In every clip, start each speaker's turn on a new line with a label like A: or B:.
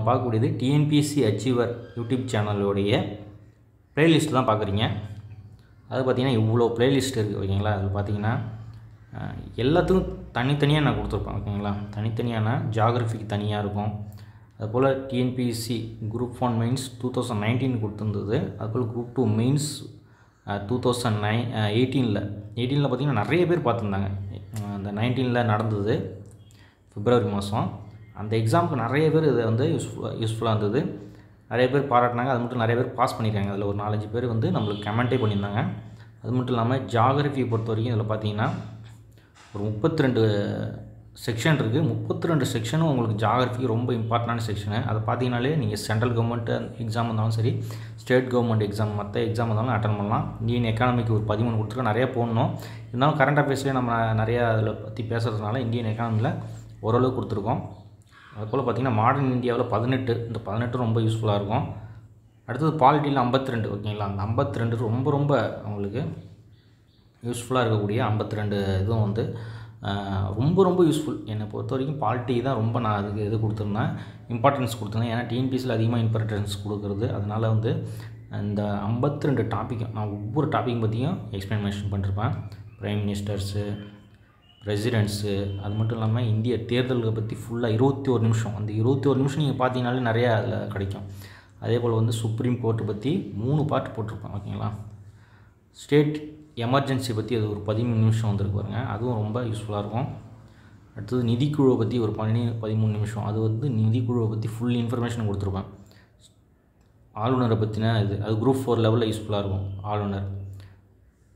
A: நம்ம பார்க்கக்கூடியது TNPSC achiever YouTube சேனலுடைய ப்ளேலிஸ்ட் தான் பார்க்குறீங்க. அது பார்த்திங்கன்னா இவ்வளோ ப்ளேலிஸ்ட் இருக்குது ஓகேங்களா? அதில் பார்த்தீங்கன்னா எல்லாத்துக்கும் தனித்தனியாக நான் கொடுத்துருப்பேன் ஓகேங்களா? தனித்தனியான ஜாகிரஃபிக்கு தனியாக இருக்கும். அதுபோல் TNPSC group one mains two thousand nineteen கொடுத்துருந்தது. அதுபோல் group two mains two thousand nine எயிட்டீனில் எயிட்டீனில் பார்த்திங்கன்னா நிறைய பேர் பார்த்துருந்தாங்க. அந்த நைன்டீனில் நடந்தது. பிப்ரவரி மாதம் அந்த எக்ஸாமுக்கு நிறைய பேர் இதை வந்து யூஸ்ஃபுல் யூஸ்ஃபுல்லாக இருந்தது. நிறைய பேர் பாராட்டினாங்க. அது மட்டும் நிறைய பேர் பாஸ் பண்ணியிருக்காங்க அதில் ஒரு நாலஞ்சு பேர் வந்து நம்மளுக்கு கமெண்ட்டே பண்ணியிருந்தாங்க. அது மட்டும் இல்லாமல் ஜாகிரஃபியை பொறுத்த வரைக்கும் இதில் பார்த்தீங்கன்னா ஒரு முப்பத்தி ரெண்டு செக்ஷன் இருக்குது முப்பத்தி ரெண்டு செக்ஷனும் உங்களுக்கு ஜாகிரஃபி ரொம்ப இம்பார்ட்டண்டான செக்ஷனு அதை பார்த்தீங்கனாலே நீங்கள் சென்ட்ரல் கவர்மெண்ட் எக்ஸாம் இருந்தாலும் சரி ஸ்டேட் கவர்மெண்ட் எக்ஸாம் மற்ற எக்ஸாம் இருந்தாலும் அட்டன் பண்ணலாம். இந்தியன் எக்கானமிக்கு ஒரு பதிமூணு கொடுத்துருக்கோம். நிறைய போடணும். இருந்தாலும் கரண்ட் அஃபேர்ஸ்லேயே நம்ம நிறையா அதில் பற்றி பேசுகிறதுனால இந்தியன் எக்கானமியில் ஓரளவு கொடுத்துருக்கோம். அதுபோல் பார்த்திங்கன்னா மாடர்ன் இந்தியாவில் பதினெட்டு. இந்த பதினெட்டு ரொம்ப யூஸ்ஃபுல்லாக இருக்கும். அடுத்தது பாலிட்டியில் ஐம்பத்தி ரெண்டு ஓகேங்களா அந்த ஐம்பத்தி ரெண்டு ரொம்ப ரொம்ப உங்களுக்கு யூஸ்ஃபுல்லாக இருக்கக்கூடிய ஐம்பத்தி ரெண்டு இதுவும் வந்து ரொம்ப ரொம்ப யூஸ்ஃபுல் என்னை பொறுத்த வரைக்கும் பாலிட்டி தான் ரொம்ப நான் அதுக்கு இது கொடுத்துருந்தேன். இம்பார்ட்டன்ஸ் கொடுத்துருந்தேன். ஏன்னா டிஎன்பிஎஸில் அதிகமாக இம்பார்ட்டன்ஸ் கொடுக்குறது. அதனால் வந்து இந்த ஐம்பத்தி ரெண்டு டாப்பிக்கும் நான் ஒவ்வொரு டாப்பிக்கும் பற்றியும் எக்ஸ்பிளனேஷன் பண்ணிருப்பேன். ப்ரைம் மினிஸ்டர்ஸு ரெசிடென்ட்ஸு அது மட்டும் இல்லாமல் இந்திய தேர்தல்களை பற்றி ஃபுல்லாக இருபத்தி ஒரு நிமிஷம். அந்த இருபத்தி ஒரு நிமிஷம் நீங்கள் பார்த்தீங்கனாலே நிறையா அதில் கிடைக்கும். அதே போல் வந்து சுப்ரீம் கோர்ட்டை பற்றி மூணு பாட்டு போட்டிருப்பேன் ஓகேங்களா? ஸ்டேட் எமர்ஜென்சி பற்றி அது ஒரு பதிமூணு நிமிஷம் வந்திருக்கு பாருங்க. அதுவும் ரொம்ப யூஸ்ஃபுல்லாக இருக்கும். அடுத்தது நிதிக்குழுவை பற்றி ஒரு பன்னெண்டு பதிமூணு நிமிஷம். அது வந்து நிதிக்குழுவை பற்றி ஃபுல் இன்ஃபர்மேஷன் கொடுத்துருப்பேன். ஆளுநரை பற்றின இது அது குரூப் ஃபோர் லெவலில் யூஸ்ஃபுல்லாக இருக்கும் ஆளுநர்.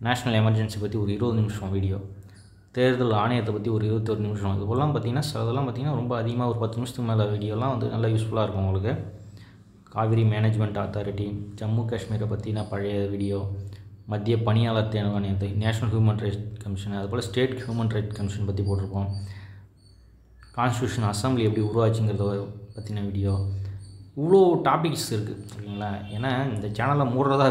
A: நேஷ்னல் எமர்ஜென்சி பற்றி ஒரு இருபது நிமிஷம் வீடியோ தேர்தல் ஆணையத்தை பற்றி ஒரு இருபத்தொரு நிமிஷம். இதுபோலாம் பார்த்தீங்கன்னா சிலதெல்லாம் பார்த்தீங்கன்னா ரொம்ப அதிகமாக ஒரு பத்து நிமிஷத்துக்கு மேலே வீடியோலாம் வந்து நல்லா யூஸ்ஃபுல்லாக இருக்கும் உங்களுக்கு. காவிரி மேனேஜ்மெண்ட் அத்தாரிட்டி ஜம்மு காஷ்மீரை பற்றின பழைய வீடியோ மத்திய பணியாளர் தேர்வாணையத்தை நேஷனல் ஹியூமன் ரைட்ஸ் கமிஷன் அதுபோல் ஸ்டேட் ஹியூமன் ரைட்ஸ் கமிஷன் பற்றி போட்டிருப்போம். கான்ஸ்டியூஷன் அசம்பிளி எப்படி உருவாச்சுங்கிறத பற்றின வீடியோ. இவ்வளோ டாபிக்ஸ் இருக்குது சரிங்களா? ஏன்னா இந்த சேனலை மூடுறதா